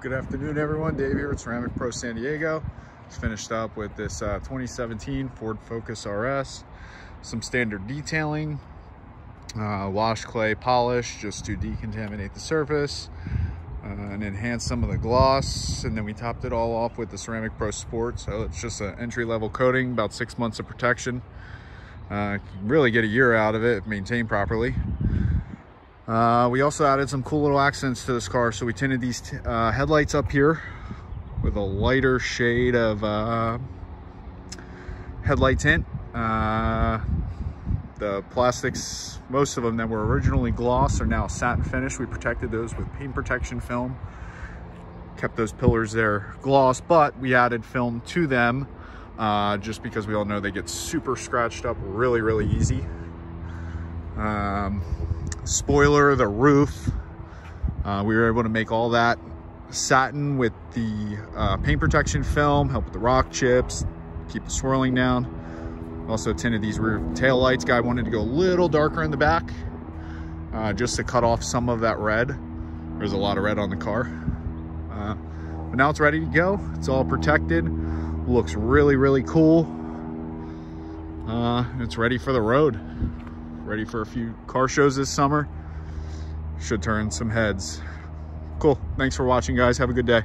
Good afternoon, everyone. Dave here at Ceramic Pro San Diego. Just finished up with this uh, 2017 Ford Focus RS. Some standard detailing, uh, wash clay polish just to decontaminate the surface uh, and enhance some of the gloss. And then we topped it all off with the Ceramic Pro Sport. So it's just an entry-level coating, about six months of protection. Uh, really get a year out of it maintained properly. Uh, we also added some cool little accents to this car. So we tinted these uh, headlights up here with a lighter shade of uh, headlight tint. Uh, the plastics, most of them that were originally gloss are now satin finish. We protected those with paint protection film. Kept those pillars there gloss, but we added film to them uh, just because we all know they get super scratched up really, really easy. Um, spoiler, the roof. Uh, we were able to make all that satin with the uh, paint protection film, help with the rock chips, keep the swirling down. Also tinted these rear tail lights. Guy wanted to go a little darker in the back uh, just to cut off some of that red. There's a lot of red on the car. Uh, but now it's ready to go. It's all protected. Looks really, really cool. Uh, it's ready for the road ready for a few car shows this summer. Should turn some heads. Cool. Thanks for watching, guys. Have a good day.